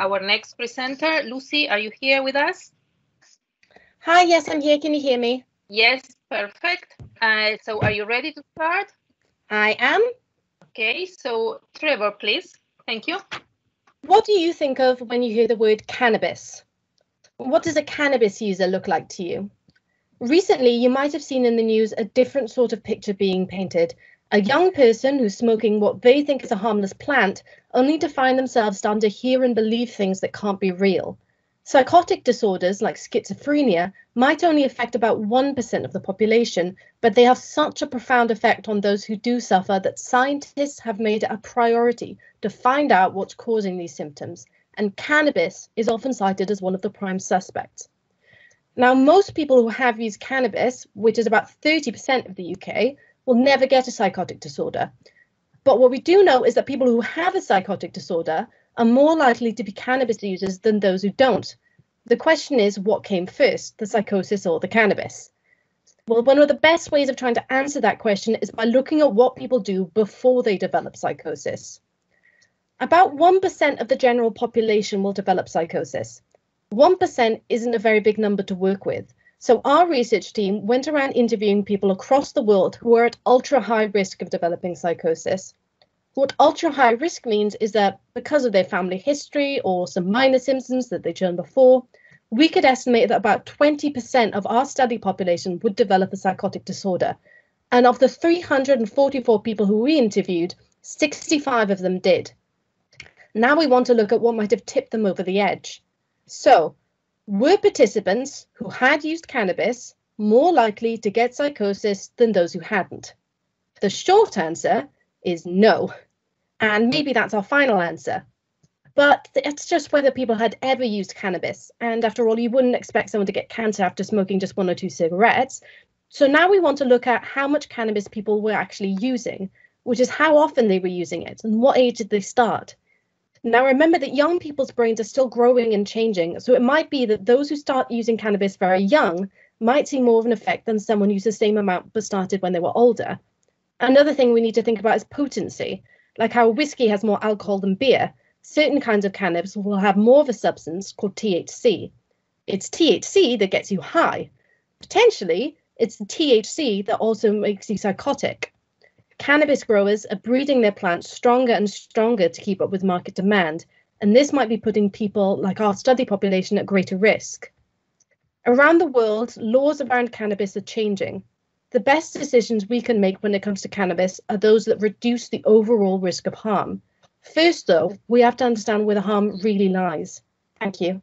our next presenter. Lucy, are you here with us? Hi, yes, I'm here. Can you hear me? Yes, perfect. Uh, so are you ready to start? I am. Okay, so Trevor, please. Thank you. What do you think of when you hear the word cannabis? What does a cannabis user look like to you? Recently, you might have seen in the news a different sort of picture being painted. A young person who's smoking what they think is a harmless plant, only to find themselves starting to hear and believe things that can't be real. Psychotic disorders like schizophrenia might only affect about 1% of the population, but they have such a profound effect on those who do suffer that scientists have made it a priority to find out what's causing these symptoms, and cannabis is often cited as one of the prime suspects. Now, most people who have used cannabis, which is about 30% of the UK, will never get a psychotic disorder. But what we do know is that people who have a psychotic disorder are more likely to be cannabis users than those who don't. The question is what came first, the psychosis or the cannabis? Well, one of the best ways of trying to answer that question is by looking at what people do before they develop psychosis. About 1% of the general population will develop psychosis. 1% isn't a very big number to work with. So our research team went around interviewing people across the world who are at ultra high risk of developing psychosis. What ultra high risk means is that because of their family history or some minor symptoms that they've shown before, we could estimate that about 20% of our study population would develop a psychotic disorder. And of the 344 people who we interviewed, 65 of them did. Now we want to look at what might have tipped them over the edge. So, were participants who had used cannabis more likely to get psychosis than those who hadn't? The short answer is no. And maybe that's our final answer. But it's just whether people had ever used cannabis. And after all, you wouldn't expect someone to get cancer after smoking just one or two cigarettes. So now we want to look at how much cannabis people were actually using, which is how often they were using it and what age did they start. Now, remember that young people's brains are still growing and changing, so it might be that those who start using cannabis very young might see more of an effect than someone who's the same amount but started when they were older. Another thing we need to think about is potency. Like how whiskey has more alcohol than beer, certain kinds of cannabis will have more of a substance called THC. It's THC that gets you high. Potentially, it's the THC that also makes you psychotic. Cannabis growers are breeding their plants stronger and stronger to keep up with market demand, and this might be putting people like our study population at greater risk. Around the world, laws around cannabis are changing. The best decisions we can make when it comes to cannabis are those that reduce the overall risk of harm. First, though, we have to understand where the harm really lies. Thank you.